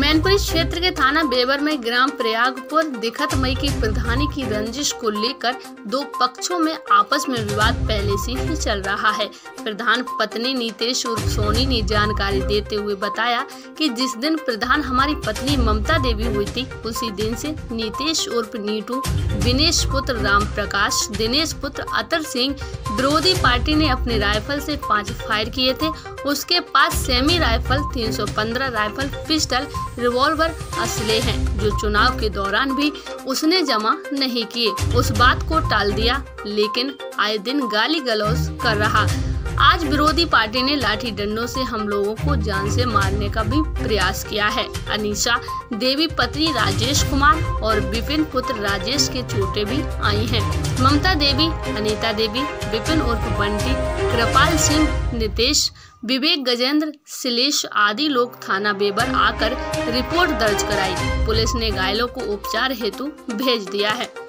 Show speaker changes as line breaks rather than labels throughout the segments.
मैनपुरी क्षेत्र के थाना बेबर में ग्राम प्रयागपुर दिखत मई की प्रधानी की रंजिश को लेकर दो पक्षों में आपस में विवाद पहले से ही चल रहा है। प्रधान पत्नी नीतेश उर्फ़ सोनी ने जानकारी देते हुए बताया कि जिस दिन प्रधान हमारी पत्नी ममता देवी हुई थी, उसी दिन से नीतेश उर्फ़ नीटू, विनेश पुत्र राम प्रकाश, दिनेश पुत्र अतर सिंह विरोधी पार्टी ने अपने राइफल से पाँच फायर किए थे उसके पास semi rifle 315 rifle pistol revolver असले हैं, जो चुनाव के दौरान भी उसने जमा नहीं किए। उस बात को टाल दिया, लेकिन आए दिन गाली गलौज कर रहा। आज विरोधी पार्टी ने लाठी डंडों से हम लोगों को जान से मारने का भी प्रयास किया है। अनीशा, देवी पत्नी राजेश कुमार और विपिन पुत्र राजेश के चोटें भी आई हैं। ममता देवी, अनीता देवी, विपिन उर्फ़ बंटी, कृपाल सिंह, नितेश, विवेक गजेंद्र शिलेश आदि लोग थाना बेबर आकर रिपोर्ट दर्ज कराई। पुलिस ने घायलों को उपचार हेतु भेज दिया है।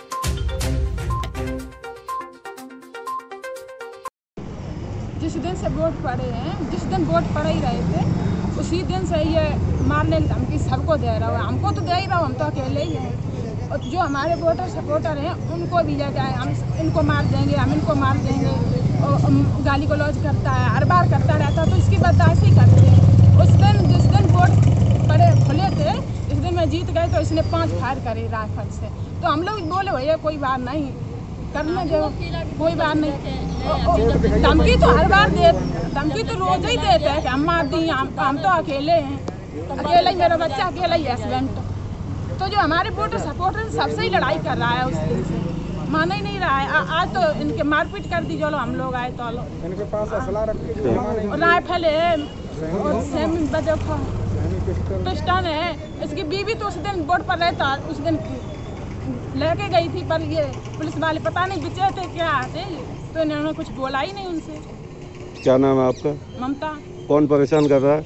जिस दिन से वोट पड़े हैं, जिस दिन वोट पड़े ही रहे थे, उसी दिन से ये मारने की धमकी सबको दे रहा है। हमको तो दे ही रहा हूँ, हम तो अकेले ही हैं। और जो हमारे वोटर सपोर्टर हैं, उनको भी ले जाए, हम इनको मार देंगे, हम इनको मार देंगे। और गाली गलौज करता है, हर बार करता रहता है तो इसकी बर्दाश्त ही करते हैं। उस दिन, जिस दिन वोट पड़े, खुले थे जिस दिन में जीत गए तो इसने पाँच फायर करे राइफल से। तो हम लोग बोले, भैया, कोई बात नहीं। करने जो कोई बात नहीं। धमकी तो हर बार दे धमकी तो रोज ही देते हैं कि हम मार दी हम, हम तो अकेले हैं। अकेला ही मेरा बच्चा अकेला ही हस्बैंड तो जो हमारे वोटर सपोर्टर सबसे ही लड़ाई कर रहा है उस दिन से माना ही नहीं रहा है। आ, आज तो इनके मारपीट कर दी चलो हम लोग आए तो लो।
इनके पास असला रख के जो
राइफल है। और सेमी देखो। पिस्टन है। इसकी बीवी तो उस दिन बोर्ड पर रहता उस दिन लेके गई थी पर ये पुलिस वाले पता नहीं बिचे थे क्या थे तो इन्होंने कुछ बोला ही नहीं उनसे।
क्या नाम है आपका?
ममता।
कौन परेशान कर रहा है?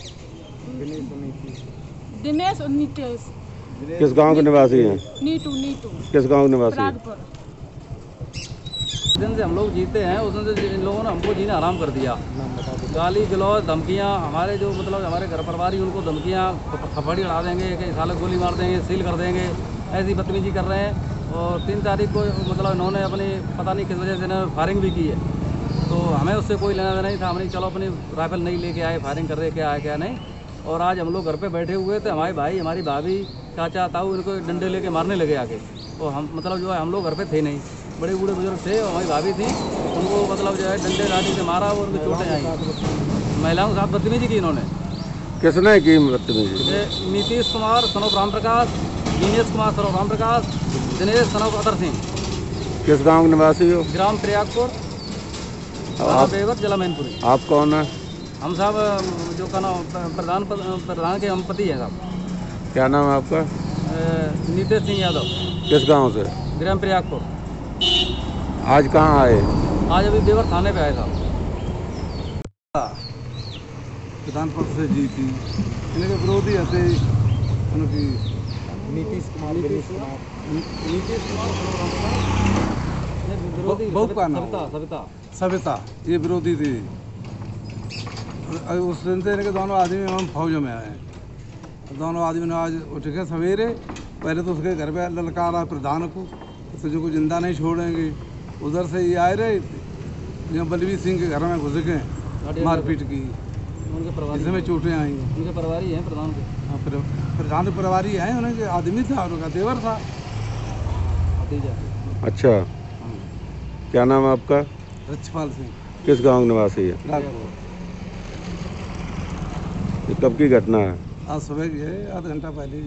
दिनेश और नीतेश।
किस गाँव के निवासी हैं?
नीटू नीटू
किस गाँव के निवासी
जिस दिन से हम लोग जीते हैं उस दिन से इन लोगों ने हमको जीना आराम कर दिया। गाली गलौज धमकियाँ हमारे जो मतलब हमारे घर परिवार ही उनको धमकियाँ थपड़ी उड़ा देंगे कहीं साले गोली मार देंगे सील कर देंगे। ऐसी बदतमीजी कर रहे हैं और तीन तारीख को मतलब इन्होंने अपनी पता नहीं किस वजह से इन्होंने फायरिंग भी की है। तो हमें उससे कोई लेना देना नहीं था हमने चलो अपनी राइफल नहीं लेके आए फायरिंग कर रहे क्या आए क्या नहीं। और आज हम लोग घर पे बैठे हुए थे हमारे भाई हमारी भाभी चाचा ताऊ इनको डंडे लेके मारने लगे आके तो हम मतलब जो है हम लोग घर पे थे नहीं। बड़े बूढ़े बुज़ुर्ग थे और हमारी भाभी थी उनको मतलब जो है डंडे लाठी से मारा और उनको चोटें आई। महिलाओं के साथ बदतमीजी की इन्होंने।
किसने की बदतमीजी?
Nitish Kumar son of Ram Prakash Dinesh Kumar son of Ram Prakash Dinesh son of Atar Singh.
किस गाँव के निवासी हो?
ग्राम प्रयागपुर
आप
बेवर जिला मैनपुरी।
आप कौन है?
हम साहब जो का नाम प्रधान प्रधान के हम पति हैं साहब।
क्या नाम है आपका?
नीतीश सिंह यादव।
किस गाँव से?
ग्राम प्रयागपुर।
आज कहाँ आए?
आज अभी बेवर थाने पे आए साहब।
प्रधान पद से जीती। इनके विरोधी हथे उनकी
नीतीश कुमार दिनेश कुमार।
नीतीश कुमार विरोधी
बहु का नाम।
सविता सविता।
ये विरोधी थी। उस दिन से इनके दोनों आदमी हम फौज में आए दोनों आदमी ने आज उठ के सवेरे। पहले तो उसके घर पे ललकारा प्रधान को कि तुझको ज़िंदा नहीं छोड़ेंगे। उधर से ये आए रहे। यहाँ बलवीर सिंह के घर में घुस गए मारपीट की। जिसमें चोटें आई।
उनके प्रभारी हैं प्रधान के।
हाँ, प्रधान प्रभारी है उनके आदमी था उनका देवर था।
अच्छा। क्या नाम है आपका?
रक्षपाल सिंह।
किस गाँव निवासी है? ये कब की घटना है?
आज सुबह की है आधा घंटा पहले।